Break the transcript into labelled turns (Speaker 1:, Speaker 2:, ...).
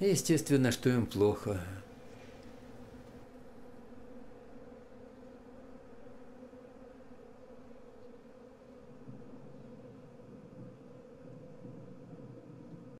Speaker 1: Естественно, что им плохо.